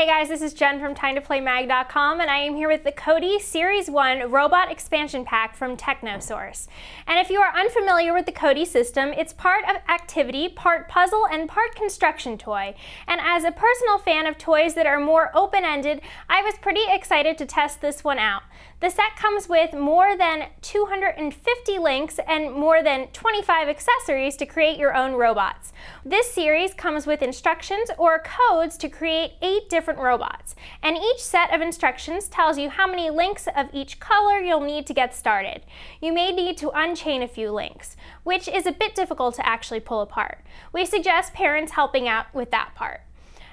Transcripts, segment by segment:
Hey guys, this is Jen from TimeToPlayMag.com and I am here with the Codee Series 1 Robot Expansion Pack from Techno Source. And if you are unfamiliar with the Codee system, it's part of activity, part puzzle, and part construction toy. And as a personal fan of toys that are more open-ended, I was pretty excited to test this one out. The set comes with more than 250 links and more than 25 accessories to create your own robots. This series comes with instructions or codes to create eight different robots, and each set of instructions tells you how many links of each color you'll need to get started. You may need to unchain a few links, which is a bit difficult to actually pull apart. We suggest parents helping out with that part.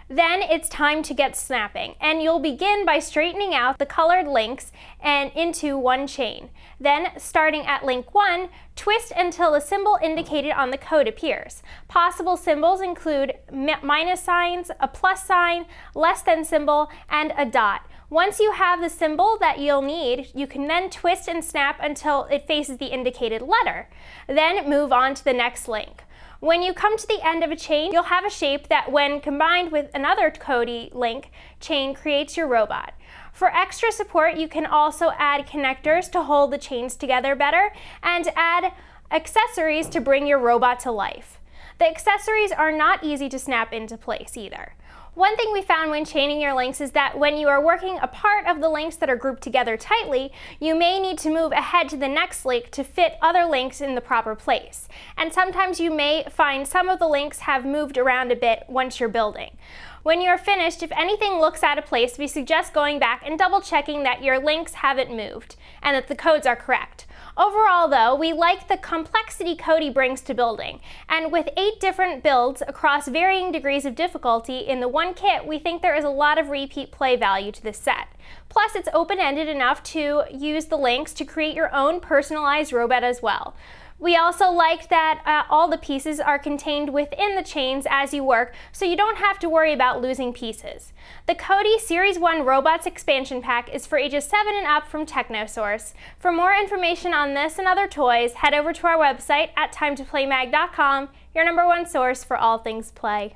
Then it's time to get snapping, and you'll begin by straightening out the colored links and into one chain. Then, starting at link 1, twist until the symbol indicated on the code appears. Possible symbols include minus signs, a plus sign, less than symbol, and a dot. Once you have the symbol that you'll need, you can then twist and snap until it faces the indicated letter. Then move on to the next link. When you come to the end of a chain, you'll have a shape that when combined with another Codee link chain creates your robot. For extra support, you can also add connectors to hold the chains together better and add accessories to bring your robot to life. The accessories are not easy to snap into place either. One thing we found when chaining your links is that when you are working a part of the links that are grouped together tightly, you may need to move ahead to the next link to fit other links in the proper place. And sometimes you may find some of the links have moved around a bit once you're building. When you're finished, if anything looks out of place, we suggest going back and double checking that your links haven't moved and that the codes are correct. Overall though, we like the complexity Codee brings to building, and with eight different builds across varying degrees of difficulty in the one kit, we think there is a lot of repeat play value to this set. Plus, it's open-ended enough to use the links to create your own personalized robot as well. We also like that uh, all the pieces are contained within the chains as you work, so you don't have to worry about losing pieces. The Codee Series 1 Robots Expansion Pack is for ages 7 and up from Techno Source. For more information on this and other toys, head over to our website at timetoplaymag.com, your number one source for all things play.